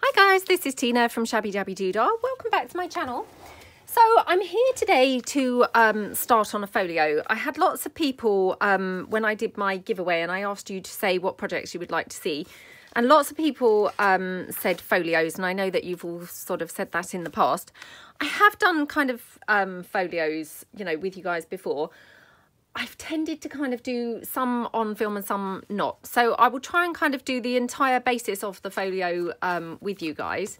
Hi guys, this is Tina from Shabby Dabby Doodah. Welcome back to my channel. So I'm here today to um, start on a folio. I had lots of people um, when I did my giveaway and I asked you to say what projects you would like to see. And lots of people um, said folios and I know that you've all sort of said that in the past. I have done kind of um, folios, you know, with you guys before. I've tended to kind of do some on film and some not. So I will try and kind of do the entire basis of the folio um, with you guys.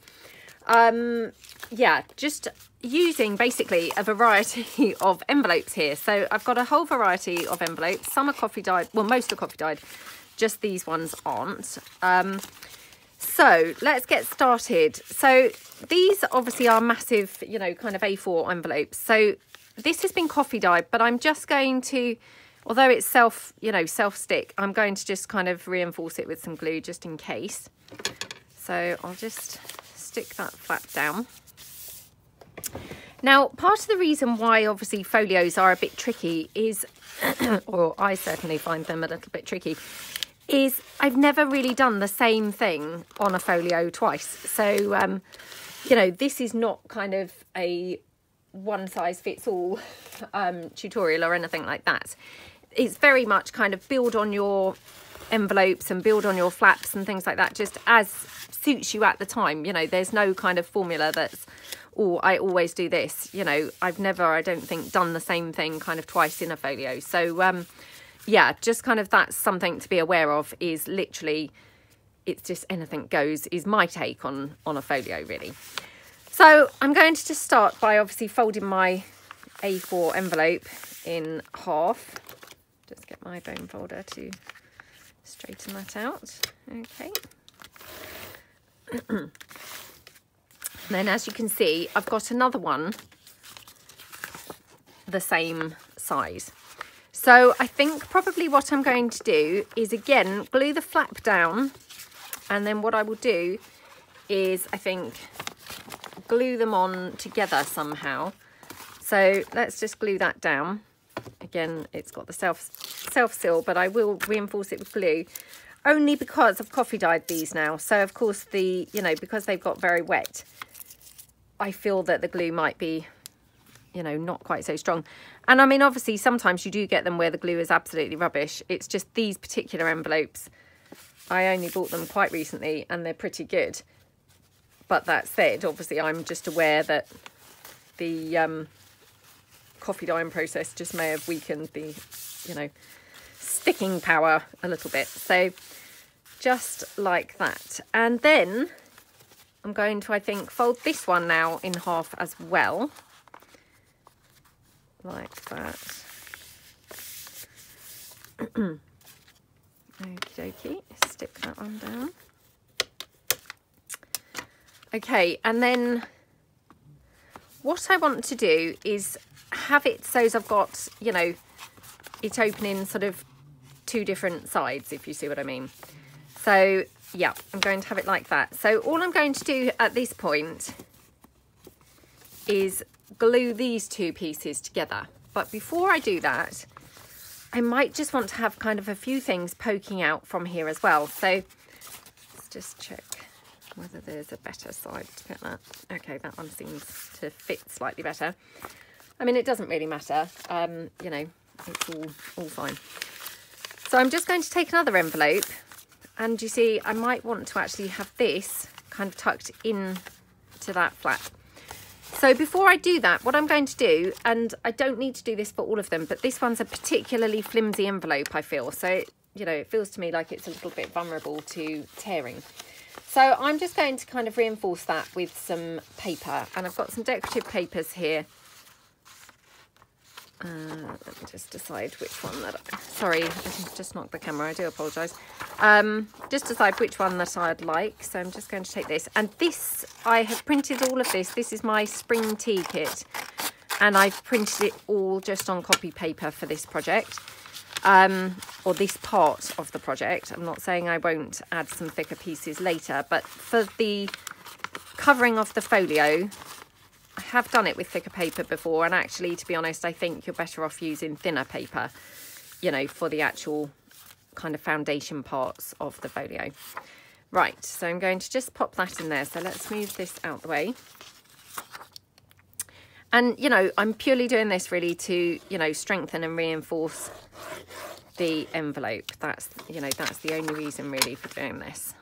Um, yeah, just using basically a variety of envelopes here. So I've got a whole variety of envelopes. Some are coffee dyed, well, most are coffee dyed. Just these ones aren't. Um, so let's get started. So these obviously are massive, you know, kind of A4 envelopes. So this has been coffee dyed, but I'm just going to, although it's self, you know, self stick, I'm going to just kind of reinforce it with some glue just in case. So I'll just stick that flat down. Now, part of the reason why obviously folios are a bit tricky is, or I certainly find them a little bit tricky, is I've never really done the same thing on a folio twice. So, um, you know, this is not kind of a one size fits all um, tutorial or anything like that. It's very much kind of build on your envelopes and build on your flaps and things like that, just as suits you at the time. You know, there's no kind of formula that's, oh, I always do this. You know, I've never, I don't think, done the same thing kind of twice in a folio. So, um, yeah, just kind of that's something to be aware of is literally it's just anything goes is my take on on a folio really. So I'm going to just start by obviously folding my A4 envelope in half. Just get my bone folder to straighten that out. Okay. then as you can see, I've got another one the same size. So I think probably what I'm going to do is again, glue the flap down. And then what I will do is I think glue them on together somehow. So let's just glue that down. Again, it's got the self self seal, but I will reinforce it with glue only because I've coffee dyed these now. So of course the, you know, because they've got very wet, I feel that the glue might be, you know, not quite so strong. And I mean, obviously, sometimes you do get them where the glue is absolutely rubbish. It's just these particular envelopes. I only bought them quite recently and they're pretty good. But that said, obviously, I'm just aware that the um, coffee dyeing process just may have weakened the, you know, sticking power a little bit. So just like that. And then I'm going to, I think, fold this one now in half as well like that. Okie dokie, stick that one down. Okay, and then what I want to do is have it so as I've got, you know, it opening sort of two different sides, if you see what I mean. So, yeah, I'm going to have it like that. So all I'm going to do at this point is glue these two pieces together. But before I do that, I might just want to have kind of a few things poking out from here as well. So let's just check whether there's a better side to get that. Okay, that one seems to fit slightly better. I mean, it doesn't really matter. Um, you know, it's all, all fine. So I'm just going to take another envelope and you see, I might want to actually have this kind of tucked in to that flap. So before I do that, what I'm going to do, and I don't need to do this for all of them, but this one's a particularly flimsy envelope, I feel. So, you know, it feels to me like it's a little bit vulnerable to tearing. So I'm just going to kind of reinforce that with some paper. And I've got some decorative papers here. Uh, let me just decide which one that I, sorry I just knocked the camera I do apologize um, just decide which one that I'd like. So I'm just going to take this. And this I have printed all of this. This is my spring tea kit. And I've printed it all just on copy paper for this project um, or this part of the project I'm not saying I won't add some thicker pieces later but for the covering of the folio I have done it with thicker paper before and actually to be honest I think you're better off using thinner paper you know for the actual kind of foundation parts of the folio Right, so I'm going to just pop that in there. So let's move this out the way. And, you know, I'm purely doing this really to, you know, strengthen and reinforce the envelope. That's, you know, that's the only reason really for doing this.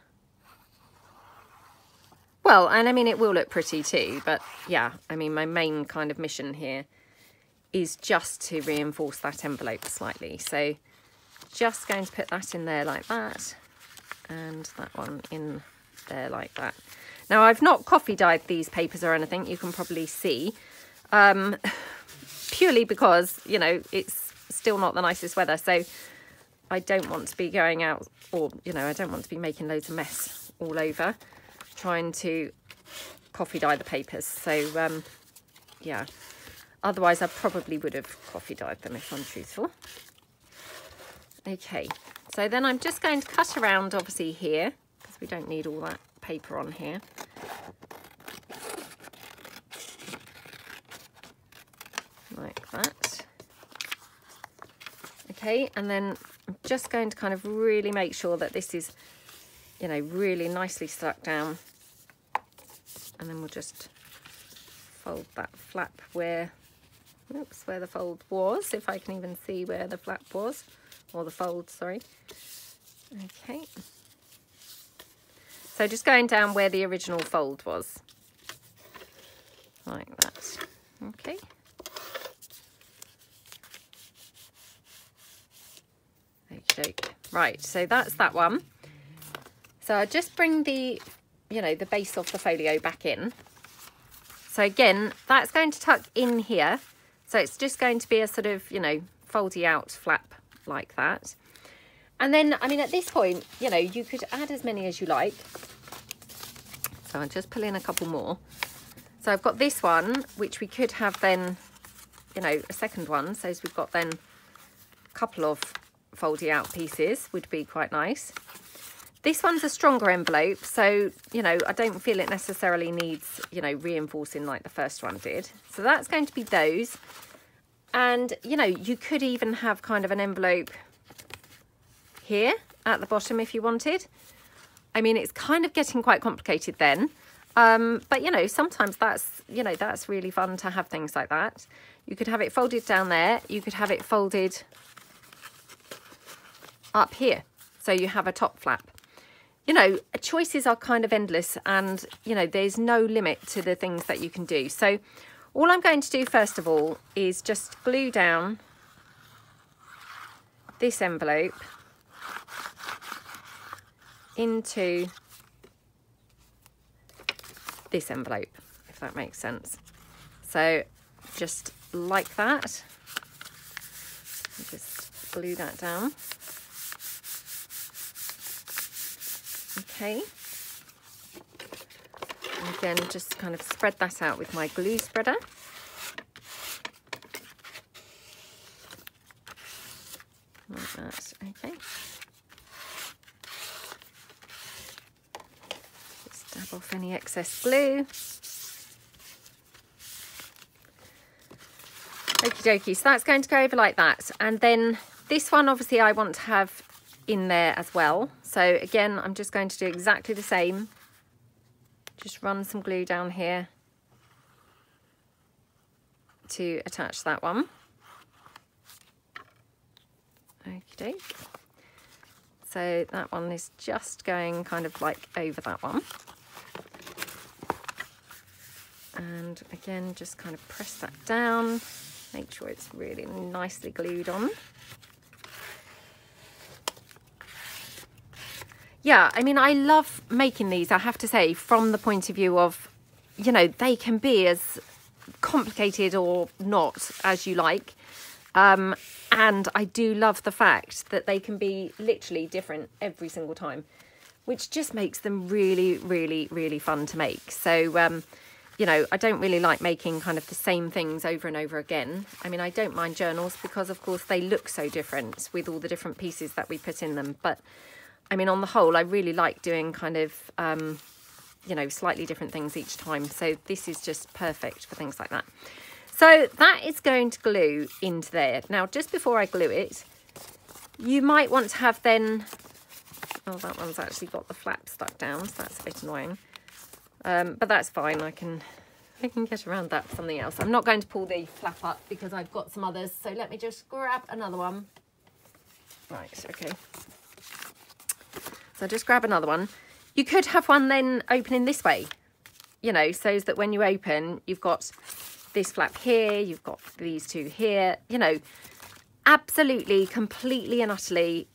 Well, and I mean, it will look pretty too, but yeah, I mean, my main kind of mission here is just to reinforce that envelope slightly. So just going to put that in there like that and that one in there like that. Now, I've not coffee dyed these papers or anything, you can probably see, um, purely because, you know, it's still not the nicest weather. So I don't want to be going out or, you know, I don't want to be making loads of mess all over trying to coffee dye the papers. So, um, yeah, otherwise I probably would have coffee dyed them if I'm truthful. Okay, so then I'm just going to cut around obviously here because we don't need all that paper on here. Like that. Okay, and then I'm just going to kind of really make sure that this is you know, really nicely stuck down. And then we'll just fold that flap where, oops, where the fold was, if I can even see where the flap was, or the fold, sorry. Okay. So just going down where the original fold was, like that. Okay. Right, so that's that one. So I just bring the, you know, the base of the folio back in. So again, that's going to tuck in here. So it's just going to be a sort of, you know, foldy out flap like that. And then, I mean, at this point, you know, you could add as many as you like. So I'll just pull in a couple more. So I've got this one, which we could have then, you know, a second one. So we've got then a couple of foldy out pieces would be quite nice. This one's a stronger envelope, so, you know, I don't feel it necessarily needs, you know, reinforcing like the first one did. So that's going to be those. And, you know, you could even have kind of an envelope here at the bottom if you wanted. I mean, it's kind of getting quite complicated then. Um, but, you know, sometimes that's, you know, that's really fun to have things like that. You could have it folded down there. You could have it folded up here. So you have a top flap you know, choices are kind of endless and, you know, there's no limit to the things that you can do. So all I'm going to do first of all is just glue down this envelope into this envelope, if that makes sense. So just like that, just glue that down. Okay. And again just kind of spread that out with my glue spreader. Like that okay. Just dab off any excess glue. Okie dokie, so that's going to go over like that. And then this one, obviously, I want to have in there as well. So again, I'm just going to do exactly the same. Just run some glue down here to attach that one. Okay. So that one is just going kind of like over that one. And again, just kind of press that down. Make sure it's really nicely glued on. Yeah, I mean, I love making these, I have to say, from the point of view of, you know, they can be as complicated or not as you like. Um, and I do love the fact that they can be literally different every single time, which just makes them really, really, really fun to make. So, um, you know, I don't really like making kind of the same things over and over again. I mean, I don't mind journals because, of course, they look so different with all the different pieces that we put in them. But I mean, on the whole, I really like doing kind of, um, you know, slightly different things each time. So this is just perfect for things like that. So that is going to glue into there. Now, just before I glue it, you might want to have then Oh, that one's actually got the flap stuck down, so that's a bit annoying. Um, but that's fine. I can I can get around that something else. I'm not going to pull the flap up because I've got some others. So let me just grab another one. Right, okay. So just grab another one. You could have one then opening this way, you know, so that when you open, you've got this flap here, you've got these two here, you know, absolutely, completely and utterly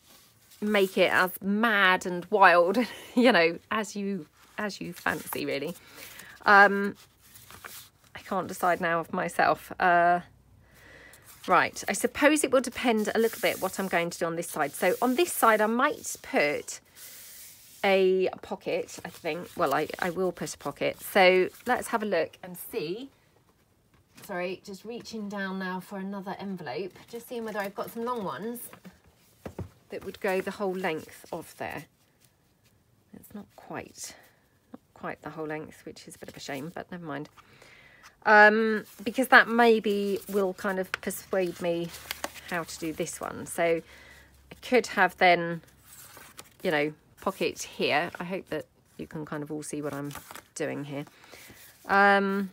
make it as mad and wild, you know, as you as you fancy really. Um, I can't decide now of myself. Uh, right, I suppose it will depend a little bit what I'm going to do on this side. So on this side, I might put a pocket, I think. Well, I, I will put a pocket. So let's have a look and see. Sorry, just reaching down now for another envelope. Just seeing whether I've got some long ones that would go the whole length of there. It's not quite, not quite the whole length, which is a bit of a shame, but never mind. Um, because that maybe will kind of persuade me how to do this one. So I could have then, you know, pocket here. I hope that you can kind of all see what I'm doing here. Um,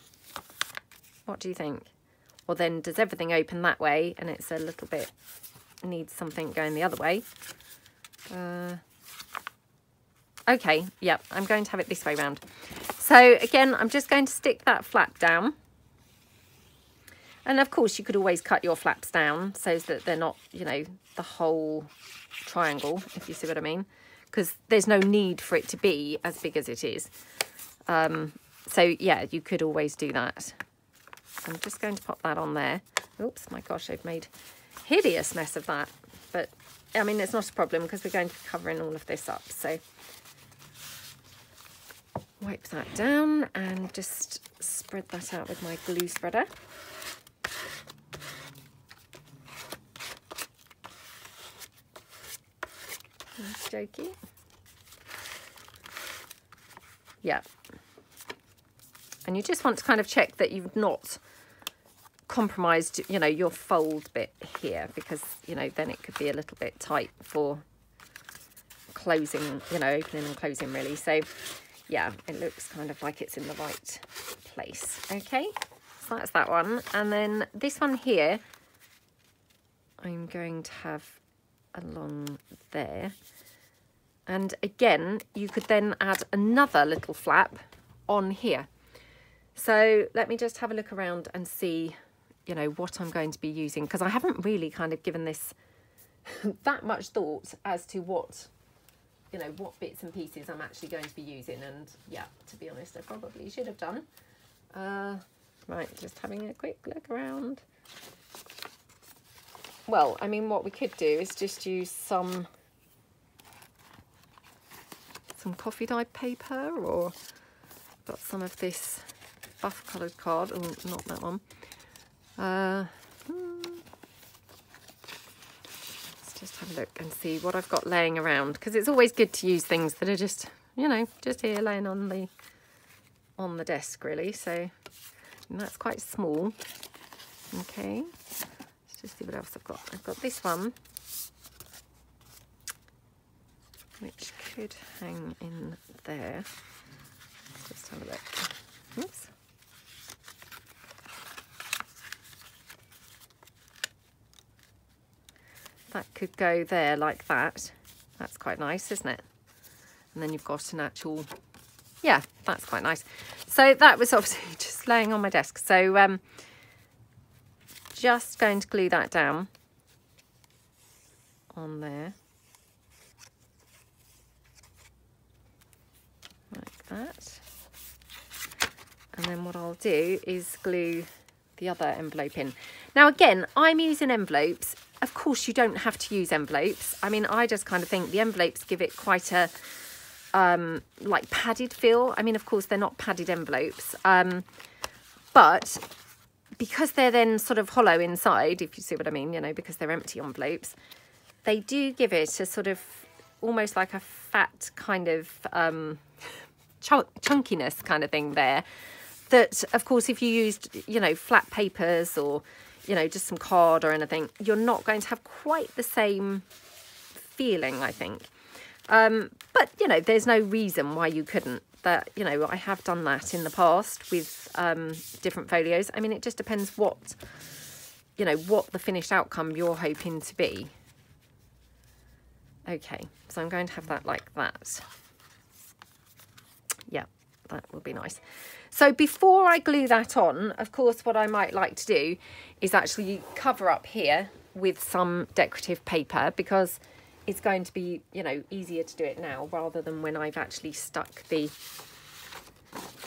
what do you think? Well, then does everything open that way and it's a little bit, needs something going the other way? Uh, okay, yep, I'm going to have it this way round. So again, I'm just going to stick that flap down. And of course, you could always cut your flaps down so that they're not, you know, the whole triangle, if you see what I mean because there's no need for it to be as big as it is. Um, so yeah, you could always do that. I'm just going to pop that on there. Oops, my gosh, I've made hideous mess of that. But I mean, it's not a problem because we're going to be covering all of this up. So wipe that down and just spread that out with my glue spreader. Jokey. Yeah. And you just want to kind of check that you've not compromised, you know, your fold bit here because, you know, then it could be a little bit tight for closing, you know, opening and closing really. So yeah, it looks kind of like it's in the right place. Okay, so that's that one. And then this one here, I'm going to have along there. And again, you could then add another little flap on here. So let me just have a look around and see, you know, what I'm going to be using because I haven't really kind of given this that much thought as to what, you know, what bits and pieces I'm actually going to be using. And yeah, to be honest, I probably should have done. Uh, right, just having a quick look around. Well, I mean, what we could do is just use some some coffee dye paper or got some of this buff coloured card. Oh, not that one. Uh, hmm. Let's just have a look and see what I've got laying around because it's always good to use things that are just, you know, just here laying on the on the desk really. So that's quite small. Okay, let's just see what else I've got. I've got this one which could hang in there. Just have a look. Oops. That could go there like that. That's quite nice, isn't it? And then you've got an actual, yeah, that's quite nice. So that was obviously just laying on my desk. So um, just going to glue that down on there. That. And then what I'll do is glue the other envelope in. Now again, I'm using envelopes. Of course you don't have to use envelopes. I mean, I just kind of think the envelopes give it quite a um, like padded feel. I mean, of course they're not padded envelopes. Um, but because they're then sort of hollow inside, if you see what I mean, you know, because they're empty envelopes, they do give it a sort of almost like a fat kind of um, ch chunkiness kind of thing there that of course if you used you know flat papers or you know just some card or anything you're not going to have quite the same feeling I think Um, but, you know, there's no reason why you couldn't. That, you know, I have done that in the past with um, different folios. I mean, it just depends what, you know, what the finished outcome you're hoping to be. Okay, so I'm going to have that like that. That would be nice. So before I glue that on, of course, what I might like to do is actually cover up here with some decorative paper because it's going to be, you know, easier to do it now rather than when I've actually stuck the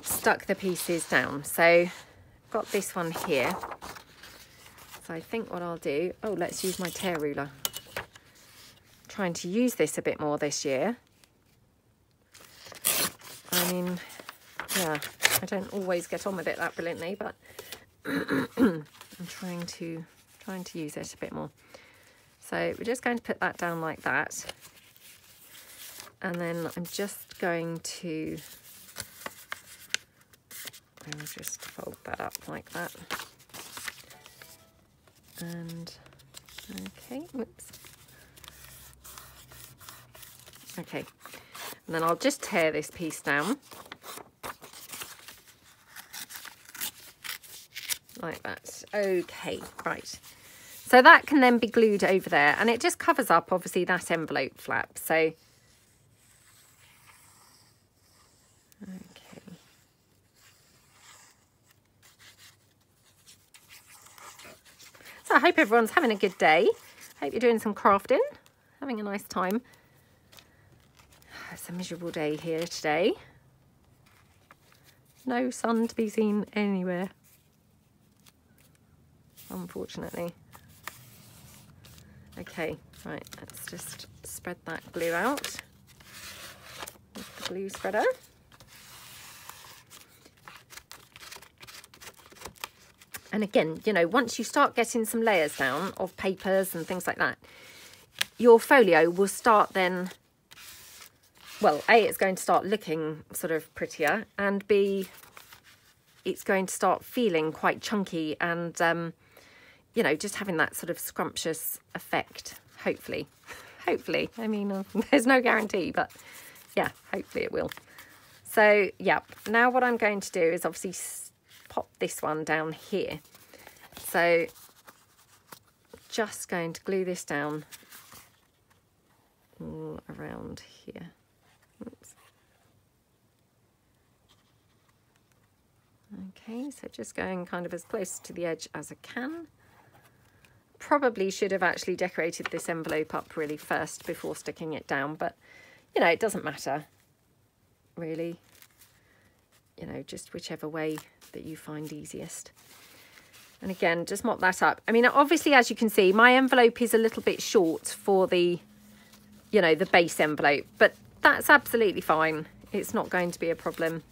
stuck the pieces down. So got this one here. So I think what I'll do, oh, let's use my tear ruler. trying to use this a bit more this year. I mean, yeah, I don't always get on with it that brilliantly, but I'm trying to trying to use it a bit more. So we're just going to put that down like that. And then I'm just going to, I'll just fold that up like that. And, okay, whoops. Okay, and then I'll just tear this piece down. Like that. Okay, right. So that can then be glued over there and it just covers up obviously that envelope flap. So, okay. So I hope everyone's having a good day. Hope you're doing some crafting, having a nice time. It's a miserable day here today. No sun to be seen anywhere, unfortunately. Okay, right, let's just spread that glue out with the glue spreader. And again, you know, once you start getting some layers down of papers and things like that, your folio will start then, well, A, it's going to start looking sort of prettier, and B, it's going to start feeling quite chunky and um, you know, just having that sort of scrumptious effect, hopefully. hopefully. I mean, uh, there's no guarantee, but yeah, hopefully it will. So, yeah, now what I'm going to do is obviously pop this one down here. So, just going to glue this down all around here. Oops. Okay, so just going kind of as close to the edge as I can probably should have actually decorated this envelope up really first before sticking it down, but you know, it doesn't matter really. You know, just whichever way that you find easiest. And again, just mop that up. I mean, obviously, as you can see, my envelope is a little bit short for the, you know, the base envelope, but that's absolutely fine. It's not going to be a problem.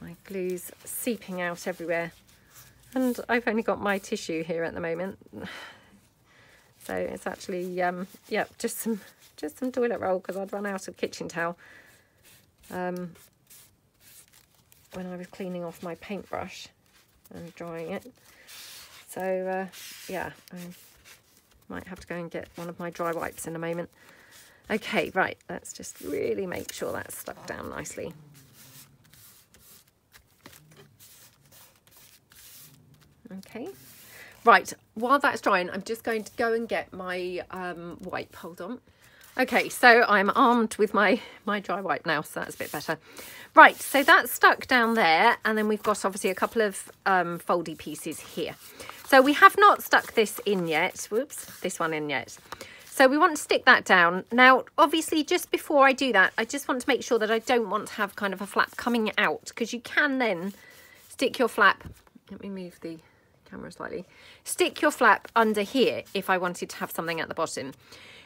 My glue's seeping out everywhere and I've only got my tissue here at the moment. So it's actually um yeah just some just some toilet roll because I'd run out of kitchen towel um when I was cleaning off my paintbrush and drying it. So uh, yeah I might have to go and get one of my dry wipes in a moment. Okay right let's just really make sure that's stuck down nicely Okay. Right, while that's drying, I'm just going to go and get my um, wipe. Hold on. Okay, so I'm armed with my, my dry wipe now, so that's a bit better. Right, so that's stuck down there, and then we've got obviously a couple of um, foldy pieces here. So we have not stuck this in yet. Whoops, this one in yet. So we want to stick that down. Now, obviously, just before I do that, I just want to make sure that I don't want to have kind of a flap coming out, because you can then stick your flap. Let me move the camera slightly. Stick your flap under here if I wanted to have something at the bottom.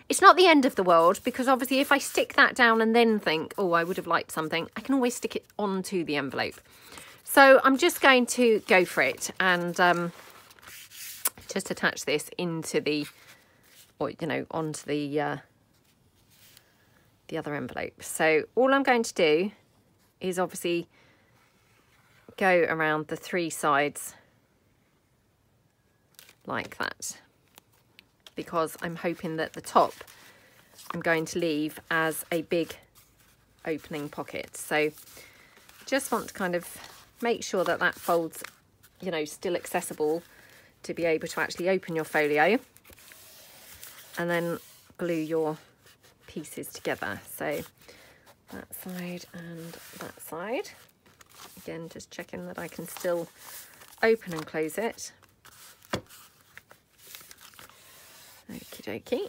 It's not the end of the world because obviously if I stick that down and then think, oh, I would have liked something, I can always stick it onto the envelope. So I'm just going to go for it and um, just attach this into the, or, you know, onto the, uh, the other envelope. So all I'm going to do is obviously go around the three sides like that. because I'm hoping that the top I'm going to leave as a big opening pocket. So just want to kind of make sure that that folds, you know, still accessible to be able to actually open your folio and then glue your pieces together. So that side and that side. Again, just checking that I can still open and close it. Okie dokie.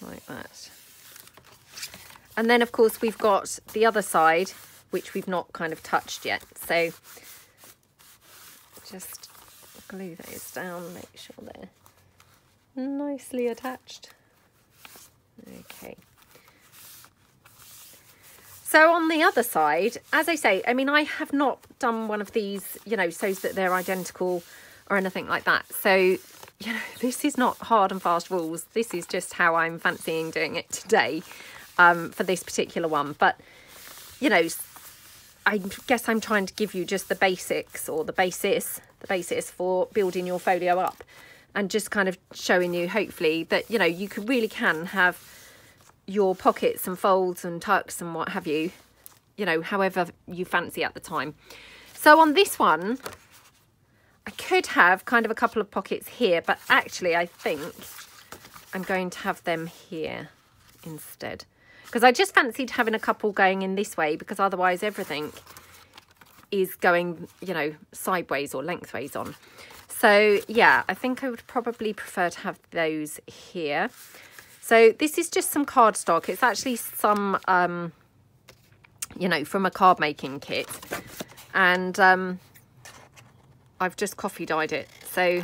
Like that. And then, of course, we've got the other side, which we've not kind of touched yet. So just glue those down, make sure they're nicely attached. Okay. So on the other side, as I say, I mean, I have not done one of these, you know, so that they're identical or anything like that. So, you know, this is not hard and fast rules. This is just how I'm fancying doing it today um, for this particular one. But, you know, I guess I'm trying to give you just the basics or the basis, the basis for building your folio up and just kind of showing you hopefully that, you know, you can really can have your pockets and folds and tucks and what have you, you know, however you fancy at the time. So on this one, I could have kind of a couple of pockets here, but actually I think I'm going to have them here instead because I just fancied having a couple going in this way because otherwise everything is going, you know, sideways or lengthways on. So yeah, I think I would probably prefer to have those here. So this is just some cardstock. It's actually some, um, you know, from a card making kit. And um, I've just coffee dyed it. So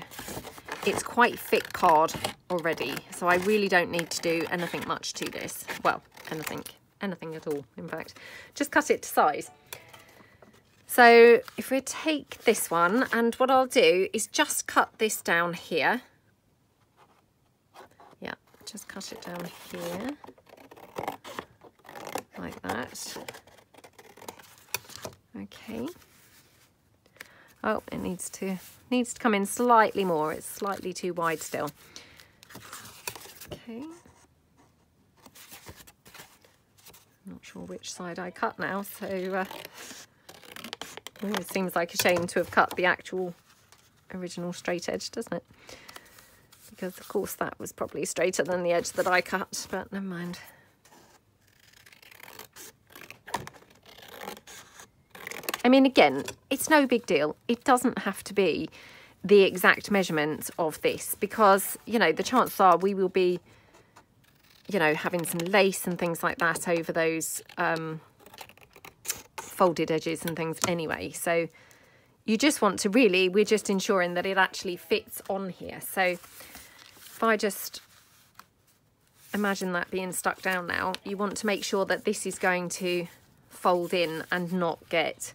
it's quite thick card already. So I really don't need to do anything much to this. Well, anything, anything at all, in fact. Just cut it to size. So if we take this one, and what I'll do is just cut this down here. Yeah, just cut it down here, like that. Okay. Oh, it needs to needs to come in slightly more. It's slightly too wide still. Okay. Not sure which side I cut now, so uh, it seems like a shame to have cut the actual original straight edge, doesn't it? Because of course that was probably straighter than the edge that I cut, but never mind. I mean, again, it's no big deal. It doesn't have to be the exact measurements of this because, you know, the chances are we will be you know, having some lace and things like that over those um, folded edges and things anyway. So you just want to really, we're just ensuring that it actually fits on here. So if I just imagine that being stuck down now, you want to make sure that this is going to fold in and not get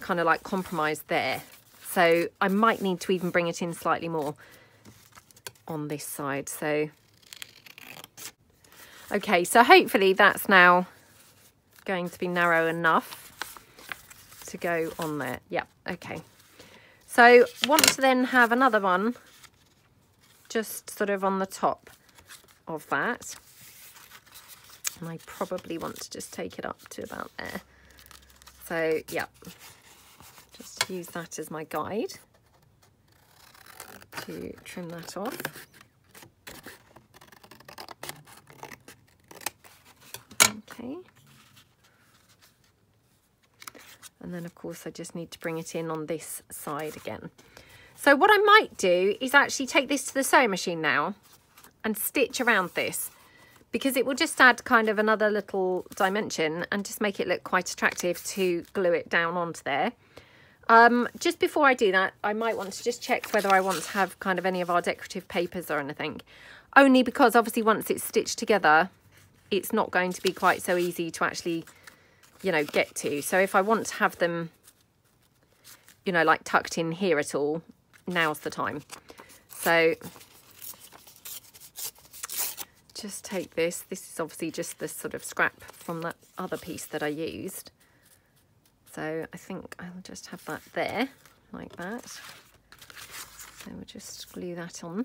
kind of like compromised there. So I might need to even bring it in slightly more on this side. So Okay, so hopefully that's now going to be narrow enough to go on there. Yeah, okay. So want to then have another one just sort of on the top of that. And I probably want to just take it up to about there. So, yeah, use that as my guide to trim that off. okay and then of course I just need to bring it in on this side again so what I might do is actually take this to the sewing machine now and stitch around this because it will just add kind of another little dimension and just make it look quite attractive to glue it down onto there. Um, just before I do that, I might want to just check whether I want to have kind of any of our decorative papers or anything. Only because obviously once it's stitched together, it's not going to be quite so easy to actually, you know, get to. So if I want to have them, you know, like tucked in here at all, now's the time. So just take this. This is obviously just the sort of scrap from that other piece that I used. So I think I'll just have that there, like that. So we'll just glue that on.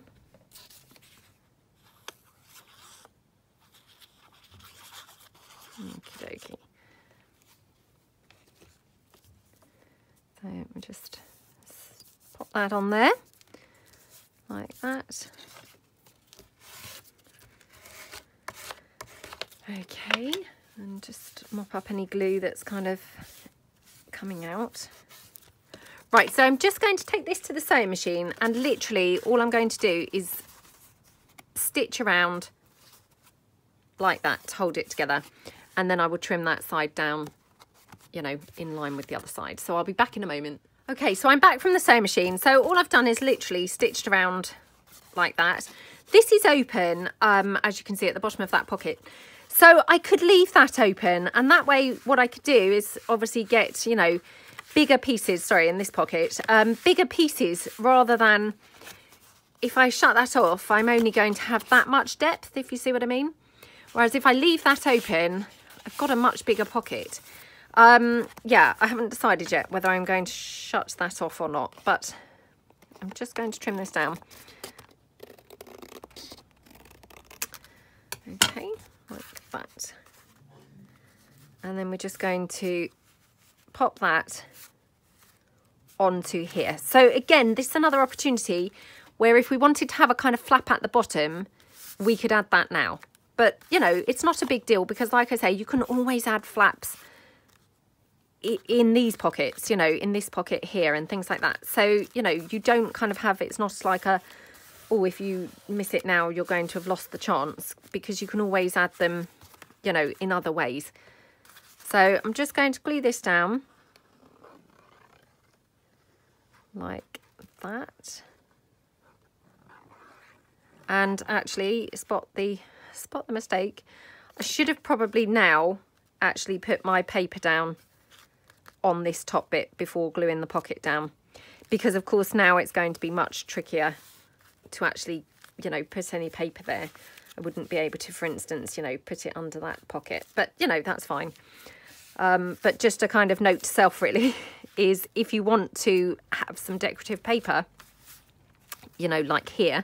Okie dokie. So we'll just pop that on there like that. Okay, and just mop up any glue that's kind of coming out. Right, so I'm just going to take this to the sewing machine and literally all I'm going to do is stitch around like that to hold it together and then I will trim that side down, you know, in line with the other side. So I'll be back in a moment. Okay, so I'm back from the sewing machine. So all I've done is literally stitched around like that. This is open, um, as you can see at the bottom of that pocket. So I could leave that open and that way what I could do is obviously get, you know, bigger pieces, sorry, in this pocket, um, bigger pieces rather than if I shut that off, I'm only going to have that much depth, if you see what I mean. Whereas if I leave that open, I've got a much bigger pocket. Um, yeah, I haven't decided yet whether I'm going to shut that off or not, but I'm just going to trim this down. Okay, that. And then we're just going to pop that onto here. So again, this is another opportunity where if we wanted to have a kind of flap at the bottom, we could add that now. But, you know, it's not a big deal because, like I say, you can always add flaps in these pockets, you know, in this pocket here and things like that. So, you know, you don't kind of have, it's not like a, oh, if you miss it now, you're going to have lost the chance because you can always add them, you know, in other ways. So I'm just going to glue this down like that. And actually spot the spot the mistake. I should have probably now actually put my paper down on this top bit before gluing the pocket down because of course now it's going to be much trickier to actually you know put any paper there I wouldn't be able to for instance you know put it under that pocket. But you know that's fine. Um, but just a kind of note to self really is if you want to have some decorative paper you know like here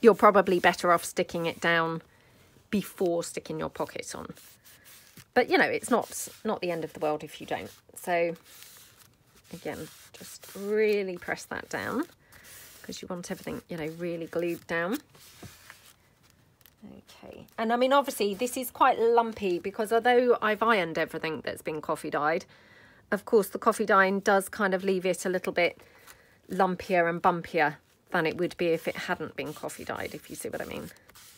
you're probably better off sticking it down before sticking your pocket on. But you know it's not not the end of the world if you don't. So again just really press that down because you want everything you know really glued down okay and I mean obviously this is quite lumpy because although I've ironed everything that's been coffee dyed of course the coffee dyeing does kind of leave it a little bit lumpier and bumpier than it would be if it hadn't been coffee dyed if you see what I mean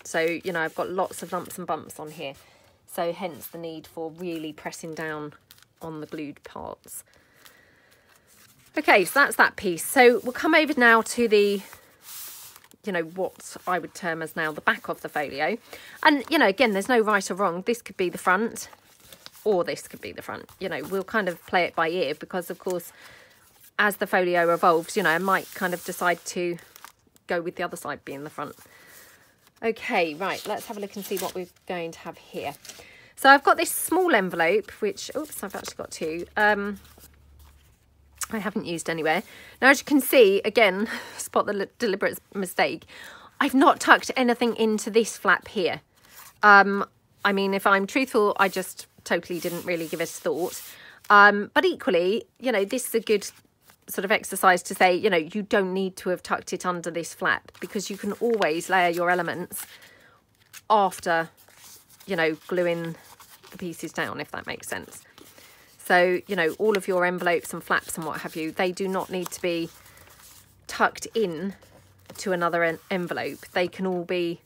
so you know I've got lots of lumps and bumps on here so hence the need for really pressing down on the glued parts. Okay, so that's that piece. So we'll come over now to the, you know, what I would term as now the back of the folio. And, you know, again, there's no right or wrong. This could be the front or this could be the front. You know, we'll kind of play it by ear because, of course, as the folio evolves, you know, I might kind of decide to go with the other side being the front. Okay, right, let's have a look and see what we're going to have here. So I've got this small envelope, which, oops, I've actually got two. Um, I haven't used anywhere. Now, as you can see, again, spot the deliberate mistake. I've not tucked anything into this flap here. Um, I mean, if I'm truthful, I just totally didn't really give it a thought. Um, but equally, you know, this is a good sort of exercise to say, you know, you don't need to have tucked it under this flap because you can always layer your elements after, you know, gluing the pieces down, if that makes sense. So, you know, all of your envelopes and flaps and what have you, they do not need to be tucked in to another en envelope. They can all be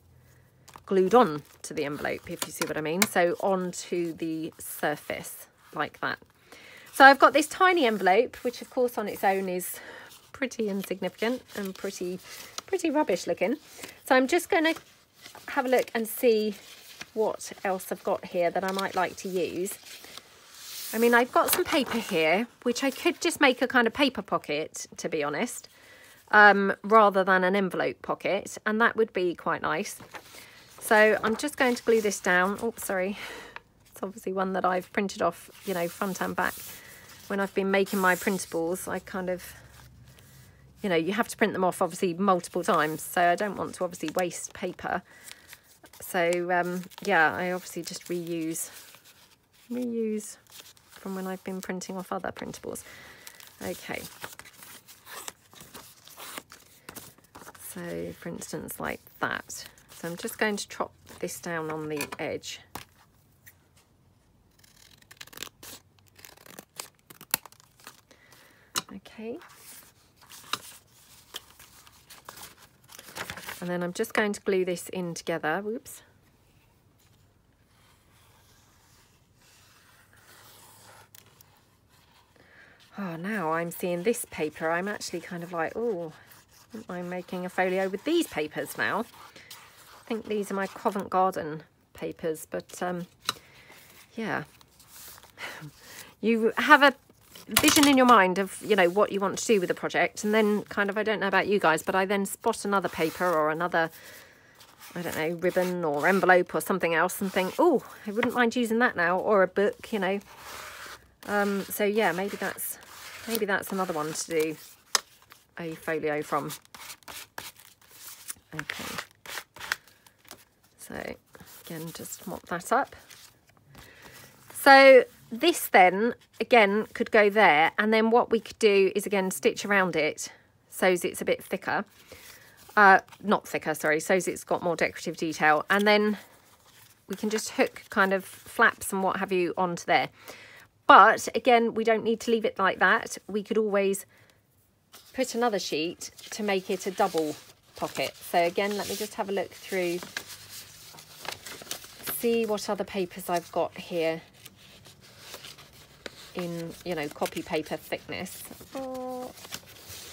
glued on to the envelope, if you see what I mean. So onto the surface like that. So I've got this tiny envelope, which of course on its own is pretty insignificant and pretty, pretty rubbish looking. So I'm just going to have a look and see what else I've got here that I might like to use. I mean, I've got some paper here, which I could just make a kind of paper pocket, to be honest, um, rather than an envelope pocket, and that would be quite nice. So I'm just going to glue this down. Oh, sorry. It's obviously one that I've printed off, you know, front and back when I've been making my printables, I kind of you know, you have to print them off obviously multiple times. So I don't want to obviously waste paper. So um, yeah, I obviously just reuse, reuse from when I've been printing off other printables. Okay. So for instance, like that. So I'm just going to chop this down on the edge. Okay. And then I'm just going to glue this in together. Whoops. Oh, now I'm seeing this paper. I'm actually kind of like, oh, I'm making a folio with these papers now. I think these are my Covent Garden papers, but um, yeah. you have a vision in your mind of, you know, what you want to do with the project. And then kind of, I don't know about you guys, but I then spot another paper or another, I don't know, ribbon or envelope or something else and think, oh, I wouldn't mind using that now or a book, you know. Um, so yeah, maybe that's, maybe that's another one to do a folio from. Okay. So again, just mop that up. So this then, again, could go there. And then what we could do is, again, stitch around it so it's a bit thicker. Uh, not thicker, sorry, so it's got more decorative detail. And then we can just hook kind of flaps and what have you onto there. But again, we don't need to leave it like that. We could always put another sheet to make it a double pocket. So again, let me just have a look through, see what other papers I've got here in, you know, copy paper thickness. Or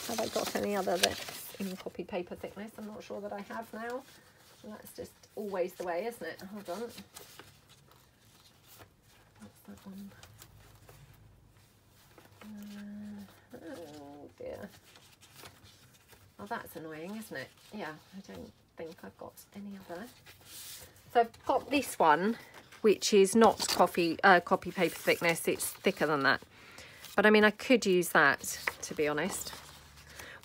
have I got any other that's in copy paper thickness? I'm not sure that I have now. That's just always the way, isn't it? Hold on. What's that one? Uh, oh dear. Oh, that's annoying, isn't it? Yeah, I don't think I've got any other. So I've got this one, which is not coffee, uh, copy paper thickness. It's thicker than that. But I mean, I could use that, to be honest.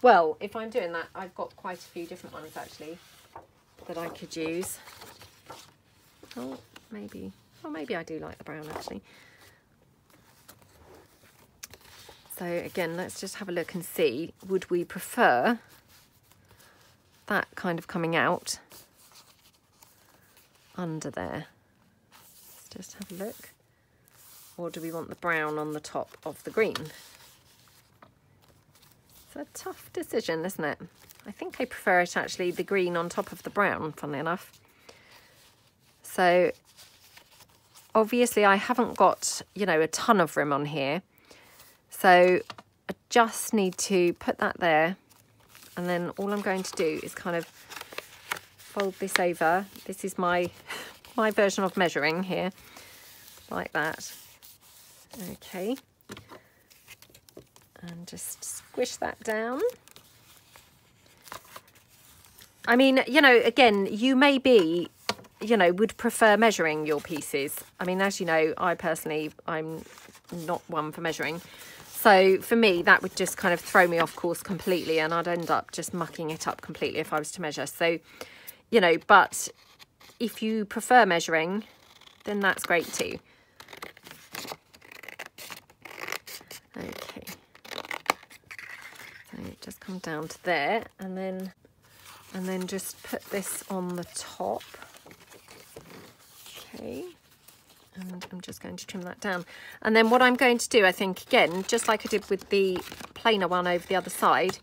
Well, if I'm doing that, I've got quite a few different ones, actually, that I could use. Oh, maybe. Oh, maybe I do like the brown, actually. So again, let's just have a look and see. Would we prefer that kind of coming out under there? Let's just have a look. Or do we want the brown on the top of the green? It's a tough decision, isn't it? I think I prefer it actually the green on top of the brown, funnily enough. So obviously I haven't got, you know, a ton of room on here. So I just need to put that there. And then all I'm going to do is kind of fold this over. This is my my version of measuring here, like that. Okay. And just squish that down. I mean, you know, again, you may be, you know, would prefer measuring your pieces. I mean, as you know, I personally, I'm not one for measuring. So for me, that would just kind of throw me off course completely and I'd end up just mucking it up completely if I was to measure. So, you know, but if you prefer measuring, then that's great too. Okay. So just come down to there and then and then just put this on the top. Okay. And I'm just going to trim that down. And then what I'm going to do, I think, again, just like I did with the plainer one over the other side,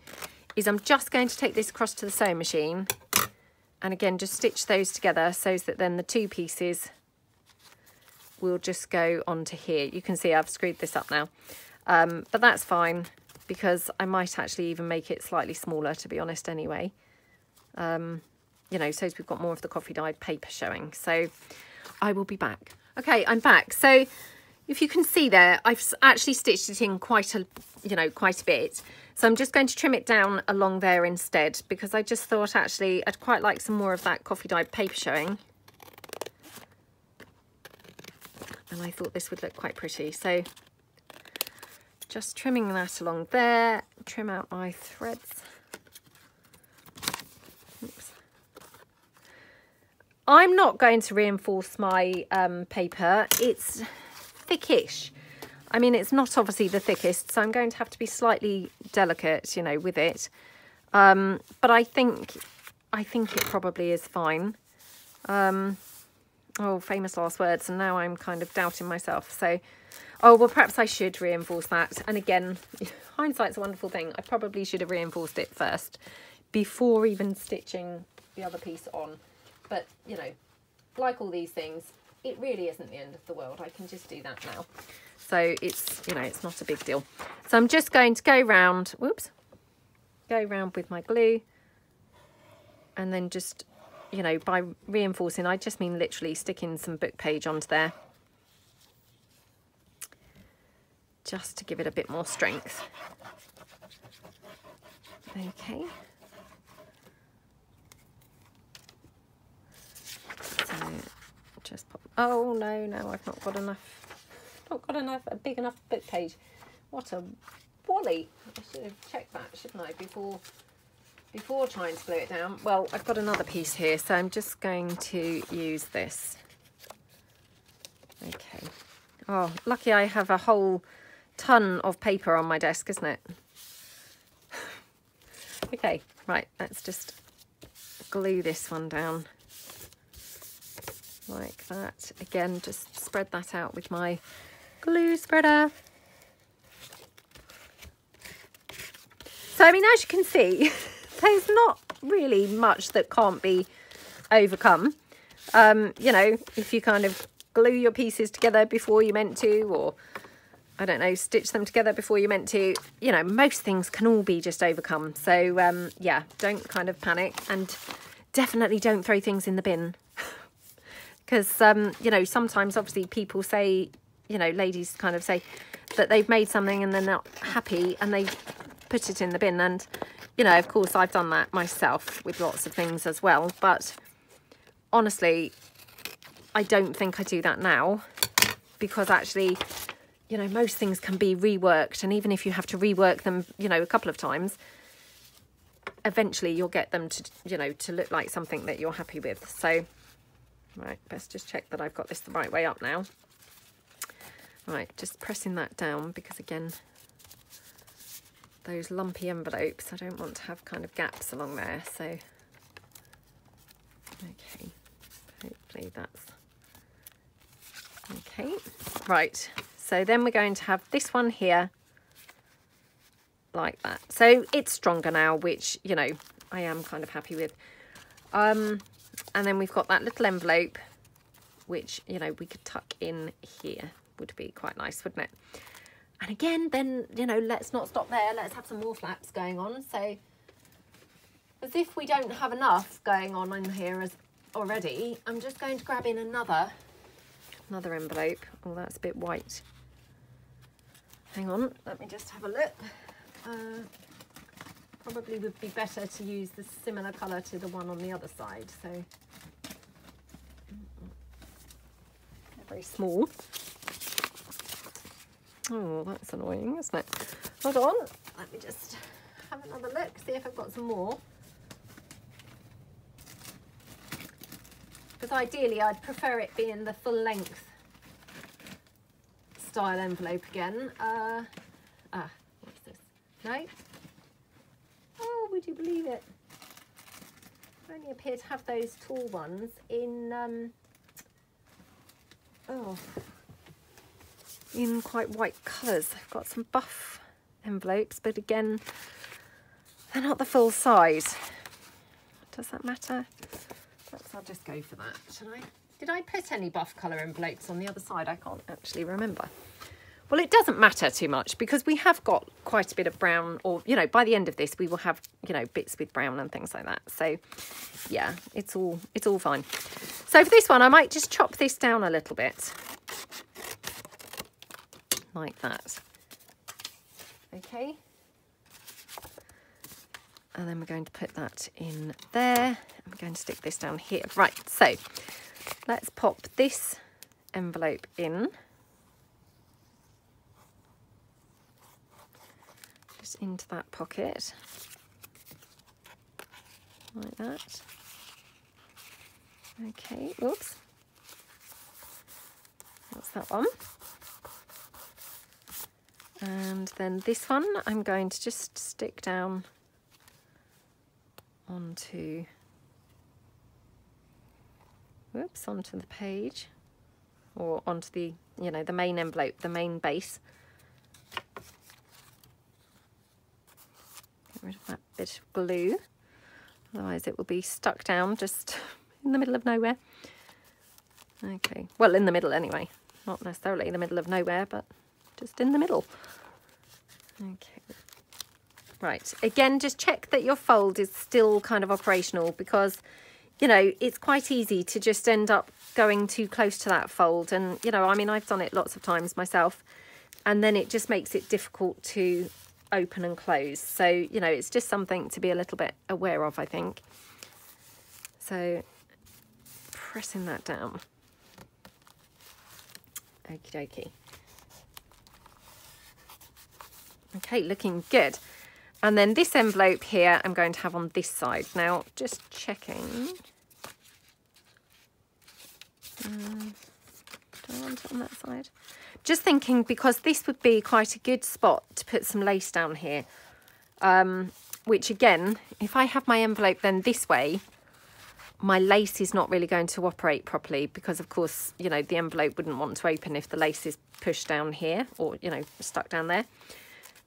is I'm just going to take this across to the sewing machine and again just stitch those together so that then the two pieces will just go onto here. You can see I've screwed this up now. Um, but that's fine because I might actually even make it slightly smaller to be honest anyway. Um, you know so we've got more of the coffee dyed paper showing. So I will be back okay I'm back so if you can see there I've actually stitched it in quite a you know quite a bit so I'm just going to trim it down along there instead because I just thought actually I'd quite like some more of that coffee dyed paper showing. And I thought this would look quite pretty. So just trimming that along there, trim out my threads. I'm not going to reinforce my um, paper. It's thickish. I mean, it's not obviously the thickest, so I'm going to have to be slightly delicate, you know, with it. Um, but I think, I think it probably is fine. Um, oh, famous last words. And now I'm kind of doubting myself. So, oh, well, perhaps I should reinforce that. And again, hindsight's a wonderful thing. I probably should have reinforced it first before even stitching the other piece on. But, you know, like all these things, it really isn't the end of the world. I can just do that now. So it's, you know, it's not a big deal. So I'm just going to go round, whoops, go round with my glue and then just, you know, by reinforcing, I just mean literally sticking some book page onto there just to give it a bit more strength. Okay. Just pop, oh no, no, I've not got enough not got enough a big enough book page. What a wally! I should have checked that, shouldn't I, before before trying to glue it down. Well, I've got another piece here, so I'm just going to use this. Okay. Oh, lucky I have a whole ton of paper on my desk, isn't it? okay, right, let's just glue this one down like that. Again, just spread that out with my glue spreader. So, I mean, as you can see, there's not really much that can't be overcome. Um, you know, if you kind of glue your pieces together before you meant to, or I don't know, stitch them together before you meant to, you know, most things can all be just overcome. So, um, yeah, don't kind of panic and definitely don't throw things in the bin. Because, um, you know, sometimes obviously people say, you know, ladies kind of say that they've made something and then they're not happy and they put it in the bin. And, you know, of course, I've done that myself with lots of things as well. But honestly, I don't think I do that now because actually, you know, most things can be reworked. And even if you have to rework them, you know, a couple of times, eventually you'll get them to, you know, to look like something that you're happy with. So, right, best just check that I've got this the right way up now. Right, just pressing that down because again, those lumpy envelopes, I don't want to have kind of gaps along there. So, okay, hopefully that's okay. Right, so then we're going to have this one here like that. So it's stronger now, which, you know, I am kind of happy with. Um, and then we've got that little envelope, which, you know, we could tuck in here would be quite nice, wouldn't it? And again, then, you know, let's not stop there. Let's have some more flaps going on. So as if we don't have enough going on in here as already, I'm just going to grab in another, another envelope. Oh, that's a bit white. Hang on, let me just have a look. Uh, probably would be better to use the similar colour to the one on the other side. So very small. Oh, that's annoying, isn't it? Hold on, let me just have another look, see if I've got some more. Because ideally I'd prefer it being the full length style envelope again. Uh, ah, what's this? No? Would you believe it? I only appear to have those tall ones in, um, oh, in quite white colours. I've got some buff envelopes, but again, they're not the full size. Does that matter? Perhaps I'll just go for that, shall I? Did I put any buff colour envelopes on the other side? I can't actually remember. Well, it doesn't matter too much because we have got quite a bit of brown or, you know, by the end of this, we will have, you know, bits with brown and things like that. So yeah, it's all, it's all fine. So for this one, I might just chop this down a little bit like that. Okay. And then we're going to put that in there. I'm going to stick this down here. Right, so let's pop this envelope in. Just into that pocket. Like that. Okay, oops. That's that one. And then this one I'm going to just stick down onto, whoops, onto the page or onto the, you know, the main envelope, the main base. Rid of that bit of glue, otherwise it will be stuck down just in the middle of nowhere. Okay, well in the middle anyway, not necessarily in the middle of nowhere, but just in the middle. Okay. Right, again, just check that your fold is still kind of operational because, you know, it's quite easy to just end up going too close to that fold. And, you know, I mean, I've done it lots of times myself and then it just makes it difficult to open and close. So, you know, it's just something to be a little bit aware of, I think. So, pressing that down. Okie dokie. Okay, looking good. And then this envelope here, I'm going to have on this side. Now, just checking. Uh, do I want it on that side? Just thinking because this would be quite a good spot to put some lace down here. Um, which again, if I have my envelope then this way, my lace is not really going to operate properly because of course, you know, the envelope wouldn't want to open if the lace is pushed down here or, you know, stuck down there.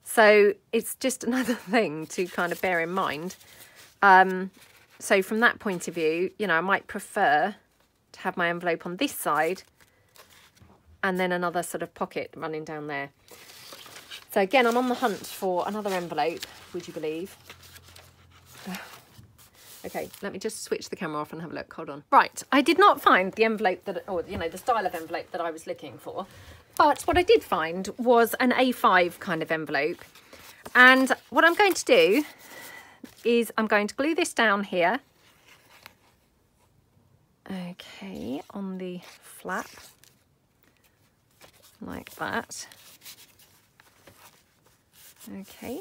So it's just another thing to kind of bear in mind. Um, so from that point of view, you know, I might prefer to have my envelope on this side and then another sort of pocket running down there. So again, I'm on the hunt for another envelope, would you believe? Okay, let me just switch the camera off and have a look. Hold on. Right, I did not find the envelope that, or you know, the style of envelope that I was looking for. But what I did find was an A5 kind of envelope. And what I'm going to do is I'm going to glue this down here. Okay, on the flap, like that. Okay,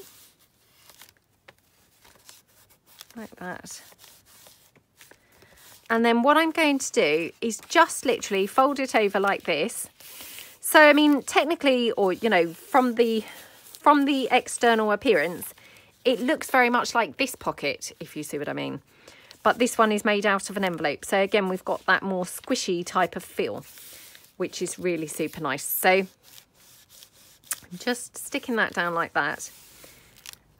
like that. And then what I'm going to do is just literally fold it over like this so, I mean, technically, or, you know, from the, from the external appearance, it looks very much like this pocket, if you see what I mean. But this one is made out of an envelope. So again, we've got that more squishy type of feel, which is really super nice. So just sticking that down like that.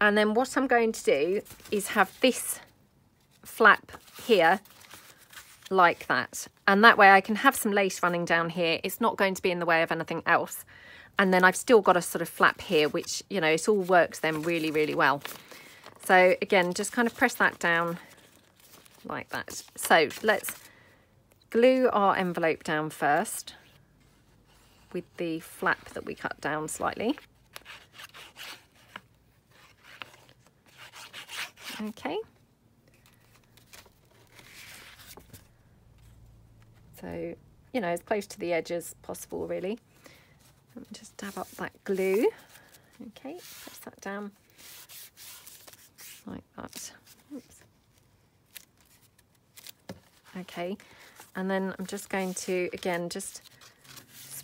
And then what I'm going to do is have this flap here like that. And that way I can have some lace running down here. It's not going to be in the way of anything else. And then I've still got a sort of flap here, which, you know, it all works then really, really well. So again, just kind of press that down like that. So let's glue our envelope down first with the flap that we cut down slightly. Okay. So, you know, as close to the edge as possible, really. Just dab up that glue. Okay, press that down like that. Oops. Okay, and then I'm just going to, again, just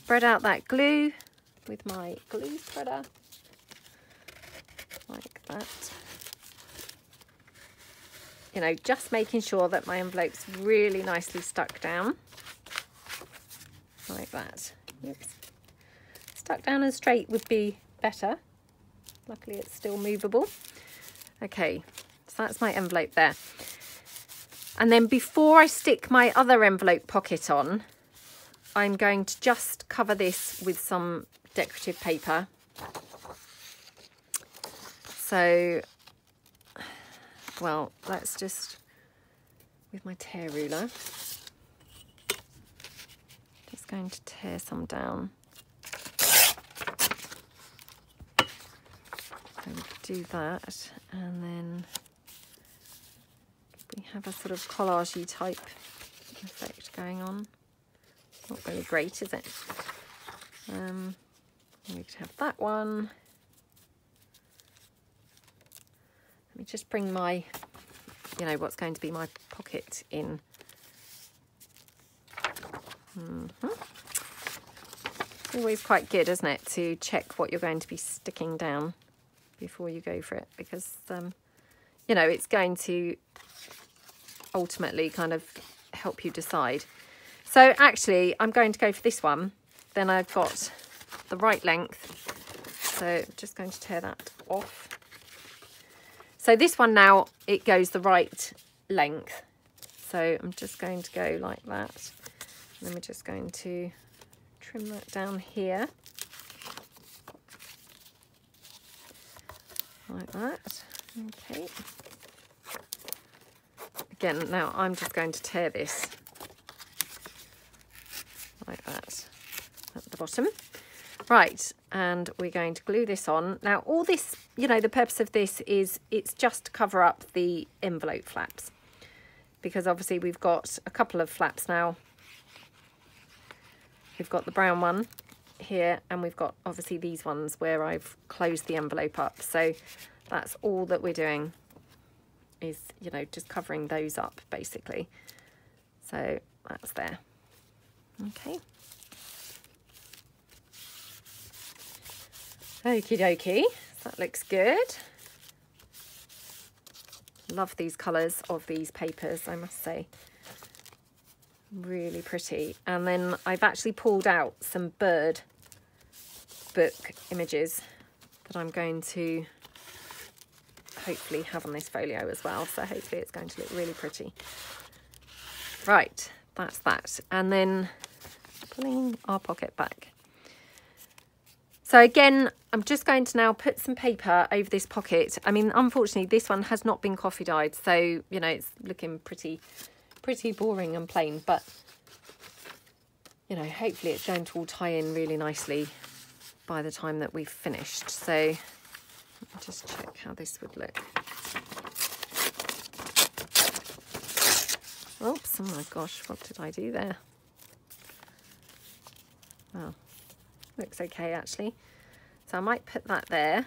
spread out that glue with my glue spreader like that. You know, just making sure that my envelope's really nicely stuck down like that. Oops. Stuck down and straight would be better. Luckily it's still movable. Okay, so that's my envelope there. And then before I stick my other envelope pocket on, I'm going to just cover this with some decorative paper. So, well, let's just, with my tear ruler, just going to tear some down. do that and then we have a sort of collagey type effect going on. Not really great, is it? Um, we could have that one. Let me just bring my, you know, what's going to be my pocket in Mm -hmm. Always quite good, isn't it, to check what you're going to be sticking down before you go for it because, um, you know, it's going to ultimately kind of help you decide. So actually, I'm going to go for this one. Then I've got the right length. So I'm just going to tear that off. So this one now, it goes the right length. So I'm just going to go like that. And then we're just going to trim that down here. Like that. Okay. Again, now I'm just going to tear this like that at the bottom. Right, and we're going to glue this on. Now, all this, you know, the purpose of this is it's just to cover up the envelope flaps because obviously we've got a couple of flaps now. We've got the brown one here and we've got obviously these ones where I've closed the envelope up. So that's all that we're doing is, you know, just covering those up basically. So that's there. Okay. Okie dokie, that looks good. Love these colours of these papers, I must say. Really pretty. And then I've actually pulled out some bird book images that I'm going to hopefully have on this folio as well. So hopefully it's going to look really pretty. Right, that's that. And then pulling our pocket back. So again, I'm just going to now put some paper over this pocket. I mean, unfortunately, this one has not been coffee dyed. So, you know, it's looking pretty, pretty boring and plain. But, you know, hopefully it's going to all tie in really nicely by the time that we've finished. So just check how this would look. Oops, oh my gosh, what did I do there? Well, looks okay actually. So I might put that there.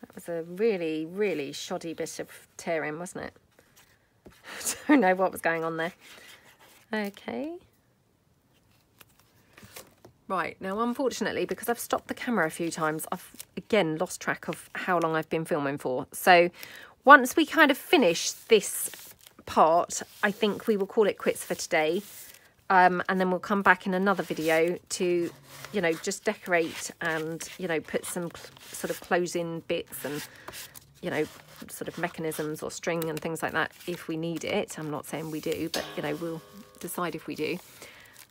That was a really, really shoddy bit of tearing, wasn't it? I don't know what was going on there. Okay. Right, now unfortunately, because I've stopped the camera a few times, I've again lost track of how long I've been filming for. So once we kind of finish this part, I think we will call it quits for today. Um, and then we'll come back in another video to, you know, just decorate and, you know, put some sort of closing bits and, you know, sort of mechanisms or string and things like that if we need it. I'm not saying we do, but, you know, we'll decide if we do.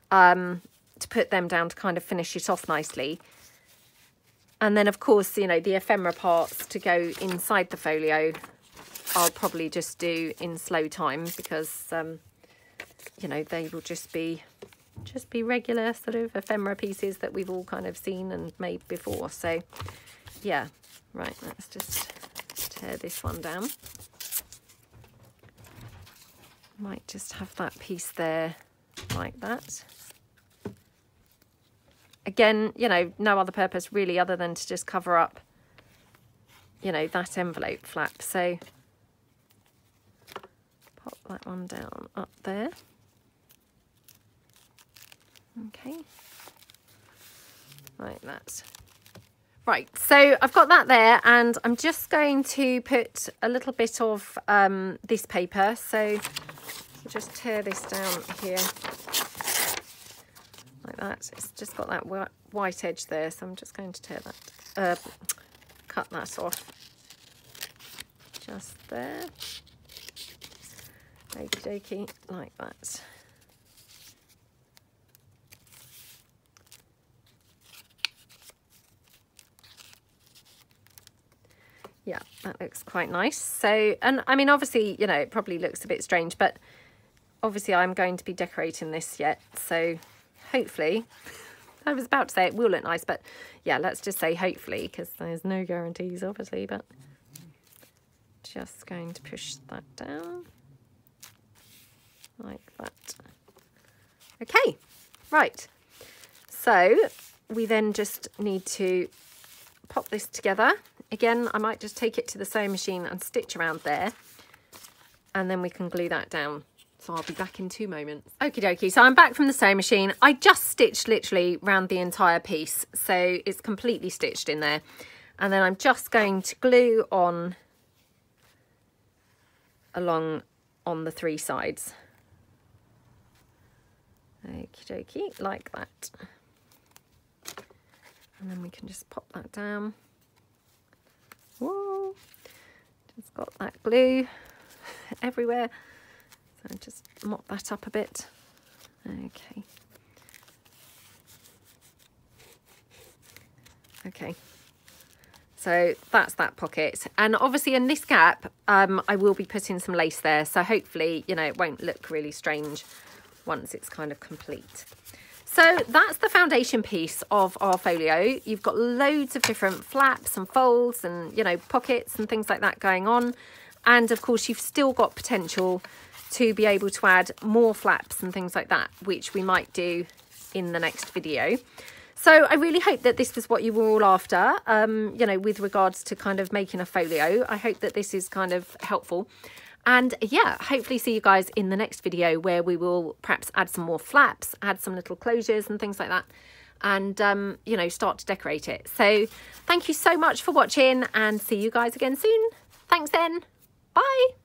Um, to put them down to kind of finish it off nicely. And then, of course, you know, the ephemera parts to go inside the folio, I'll probably just do in slow time because, um, you know, they will just be just be regular sort of ephemera pieces that we've all kind of seen and made before. So, yeah, right, let's just tear this one down. Might just have that piece there like that again, you know, no other purpose really other than to just cover up, you know, that envelope flap. So pop that one down up there. Okay. Like that. Right, so I've got that there and I'm just going to put a little bit of um, this paper. So just tear this down here like that. It's just got that white edge there, so I'm just going to tear that, uh, cut that off. Just there. Okie dokie, like that. Yeah, that looks quite nice. So, and I mean, obviously, you know, it probably looks a bit strange, but obviously I'm going to be decorating this yet. So hopefully, I was about to say it will look nice, but yeah, let's just say hopefully, because there's no guarantees, obviously, but just going to push that down like that. Okay, right. So we then just need to pop this together. Again, I might just take it to the sewing machine and stitch around there. and then we can glue that down. So I'll be back in two moments. Okie dokie, so I'm back from the sewing machine. I just stitched literally round the entire piece. So it's completely stitched in there. And then I'm just going to glue on along on the three sides. Okie dokie, like that. And then we can just pop that down. Whoa, just got that glue everywhere. So just mop that up a bit. Okay. Okay. So that's that pocket. And obviously in this gap, um, I will be putting some lace there. So hopefully, you know, it won't look really strange once it's kind of complete. So that's the foundation piece of our folio. You've got loads of different flaps and folds and, you know, pockets and things like that going on. And of course, you've still got potential to be able to add more flaps and things like that, which we might do in the next video. So I really hope that this was what you were all after, um, you know, with regards to kind of making a folio. I hope that this is kind of helpful. And yeah, hopefully see you guys in the next video where we will perhaps add some more flaps, add some little closures and things like that and, um, you know, start to decorate it. So thank you so much for watching and see you guys again soon. Thanks then. Bye.